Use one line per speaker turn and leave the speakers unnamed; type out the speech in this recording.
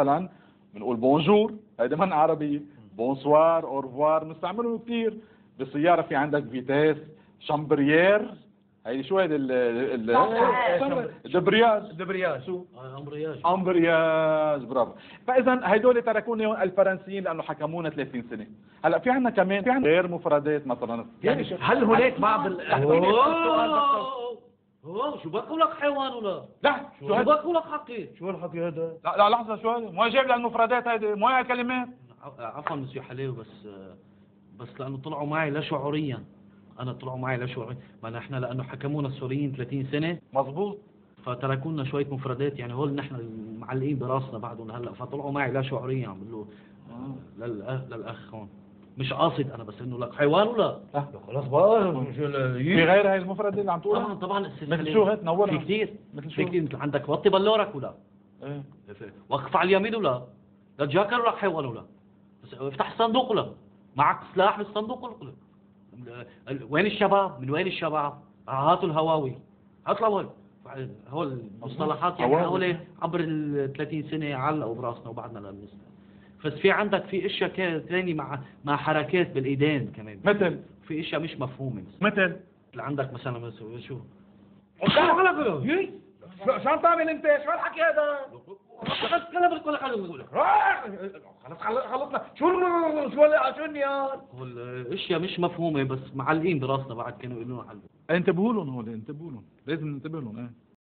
مثلا بنقول bonjour هيدي منا عربية. bonsoir au revoir بنستعملهم كثير بالسيارة في عندك vitesse chambrière هيدي شو هيدي ال ال دبرياج.
دبرياج. شو؟
امبرياج.
امبرياج برافو. فاذا هدول تركونا الفرنسيين لأنه حكمونا 30 سنة. هلأ في عندنا كمان في عندنا غير مفردات مثلا.
يعني هل هناك بعض شو بقول لك حيوان ولا؟
لا شو
شو
هاد
بقول لك حقي
شو الحكي هذا؟
لا لا لحظة شو هذا؟ مو جايب للمفردات هيدي مو هي كلمات
عفوا مسيو حلاوي بس بس لأنه طلعوا معي لا شعوريا. أنا طلعوا معي لا شعوريا. ما نحن لأنه حكمونا السوريين 30 سنة.
مزبوط
فتركونا شوية مفردات يعني هول نحن معلقين براسنا بعدهم هلأ. فطلعوا معي لا شعوريا عم بقول له للاخ للأخ هون. مش قاصد أنا بس إنه لك حيوان ولا؟
لا
خلاص بقى.
في غير هاي المفردات اللي عم
طبعا
تقولها.
طبعا أستاذ
مثل. شو هات نورها.
في كثير
مثل شو؟
في كثير مثل عندك وطي بلورك ولا؟
إيه.
وقف على اليمين ولا؟ لا تجاكر ولا حيوان ولا؟ بس افتح الصندوق ولا؟ معك سلاح بالصندوق ولا؟ وين الشباب؟ من وين الشباب؟ آه، هاتوا الهواوي. هاتوا الهواوي. هول المصطلحات يعني. هول عبر ال 30 سنة علقوا براسنا وبعدنا لا بنسمع بس في عندك في اشياء كا- ثاني مع مع حركات بالايدين كمان
مثل
في اشياء مش مفهومه
مثل
اللي عندك مثلا شو
شو شو عم تعمل انت؟ شو الحكي هذا؟
خلص كلامك ولا كلامك
خلص خلصنا شو شو شو النيار؟
الاشياء مش مفهومه بس معلقين براسنا بعد كانوا يقولوا لنا
انتبهوا لهم هول انتبهوا لهم لازم ننتبه لهم إيه